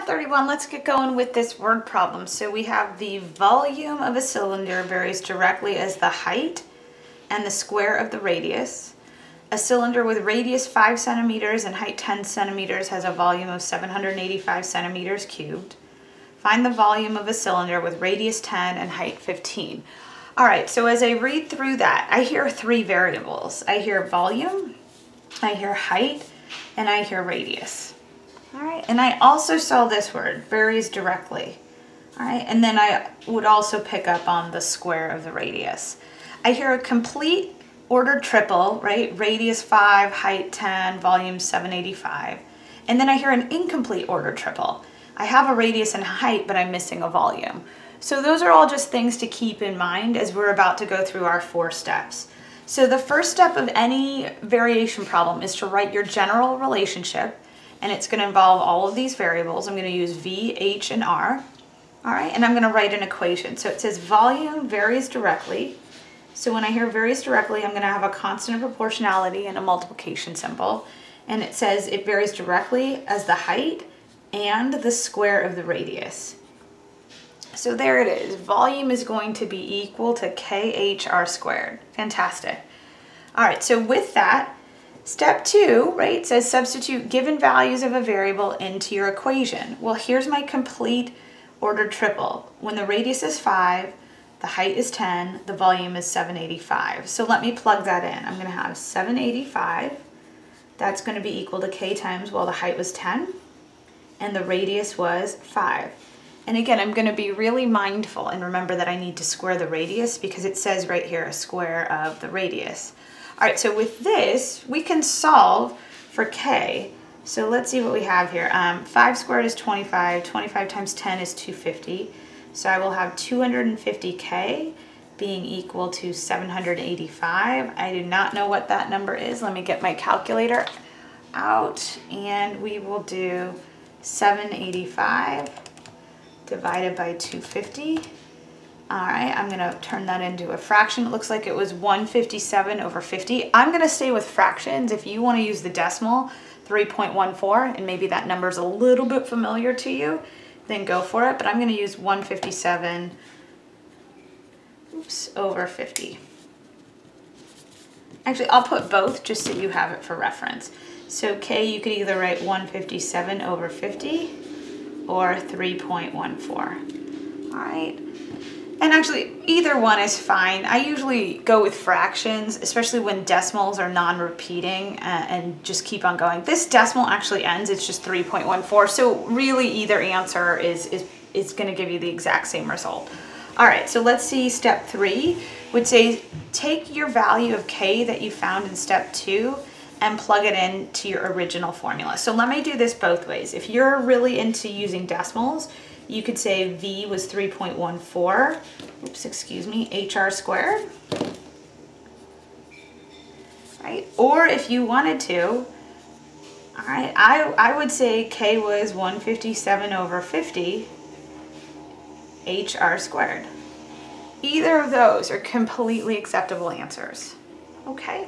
Math 31, let's get going with this word problem. So we have the volume of a cylinder varies directly as the height and the square of the radius. A cylinder with radius 5 centimeters and height 10 centimeters has a volume of 785 centimeters cubed. Find the volume of a cylinder with radius 10 and height 15. All right, so as I read through that, I hear three variables. I hear volume, I hear height, and I hear radius. All right, and I also saw this word, varies directly. All right, and then I would also pick up on the square of the radius. I hear a complete ordered triple, right? Radius 5, height 10, volume 785. And then I hear an incomplete ordered triple. I have a radius and height, but I'm missing a volume. So those are all just things to keep in mind as we're about to go through our four steps. So the first step of any variation problem is to write your general relationship and it's going to involve all of these variables. I'm going to use V, H, and R. All right, and I'm going to write an equation. So it says volume varies directly. So when I hear varies directly, I'm going to have a constant of proportionality and a multiplication symbol. And it says it varies directly as the height and the square of the radius. So there it is. Volume is going to be equal to KHR squared. Fantastic. All right, so with that, step two, right, says substitute given values of a variable into your equation. Well, here's my complete ordered triple. When the radius is 5, the height is 10, the volume is 785. So let me plug that in. I'm going to have 785. That's going to be equal to k times, well, the height was 10, and the radius was 5. And again, I'm going to be really mindful and remember that I need to square the radius because it says right here a square of the radius. All right, so with this, we can solve for k. So let's see what we have here. Um, 5 squared is 25. 25 times 10 is 250. So I will have 250k being equal to 785. I do not know what that number is. Let me get my calculator out and we will do 785 divided by 250. All right, I'm gonna turn that into a fraction. It looks like it was 157 over 50. I'm gonna stay with fractions. If you wanna use the decimal, 3.14, and maybe that number's a little bit familiar to you, then go for it. But I'm gonna use 157 oops, over 50. Actually, I'll put both just so you have it for reference. So K, you could either write 157 over 50 or 3.14. All right. And actually, either one is fine. I usually go with fractions, especially when decimals are non-repeating uh, and just keep on going. This decimal actually ends, it's just 3.14. So really either answer is, is, is gonna give you the exact same result. All right, so let's see step three, would say take your value of K that you found in step two and plug it into your original formula. So let me do this both ways. If you're really into using decimals, you could say V was 3.14, oops, excuse me, HR squared, right? Or if you wanted to, right, I, I would say K was 157 over 50 HR squared. Either of those are completely acceptable answers, okay?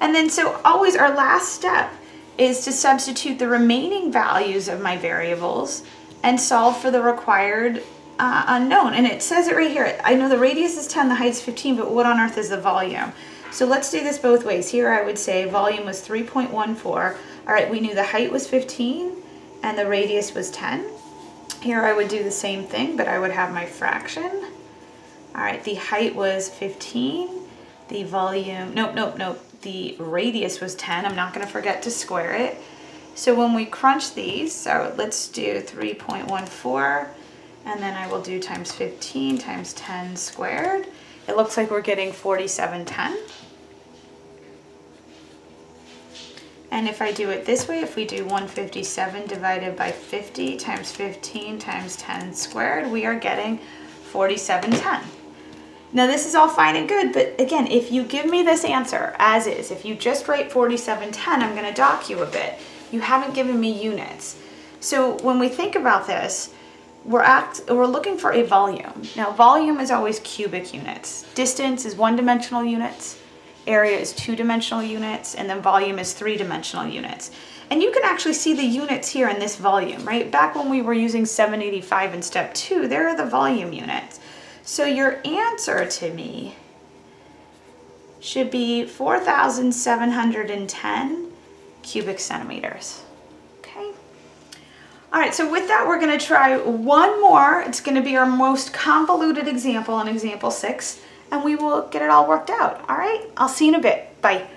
And then so always our last step is to substitute the remaining values of my variables and solve for the required uh, unknown. And it says it right here. I know the radius is 10, the height is 15, but what on earth is the volume? So let's do this both ways. Here I would say volume was 3.14. All right, we knew the height was 15 and the radius was 10. Here I would do the same thing, but I would have my fraction. All right, the height was 15. The volume, nope, nope, nope the radius was 10. I'm not going to forget to square it. So when we crunch these, so let's do 3.14 and then I will do times 15 times 10 squared. It looks like we're getting 4710. And if I do it this way, if we do 157 divided by 50 times 15 times 10 squared, we are getting 4710. Now this is all fine and good, but again, if you give me this answer as is, if you just write 4710, I'm gonna dock you a bit. You haven't given me units. So when we think about this, we're, act, we're looking for a volume. Now volume is always cubic units. Distance is one dimensional units area is two-dimensional units, and then volume is three-dimensional units. And you can actually see the units here in this volume, right? Back when we were using 785 in step two, there are the volume units. So your answer to me should be 4,710 cubic centimeters. Okay. All right, so with that, we're gonna try one more. It's gonna be our most convoluted example in example six, and we will get it all worked out. All right, I'll see you in a bit. Bye.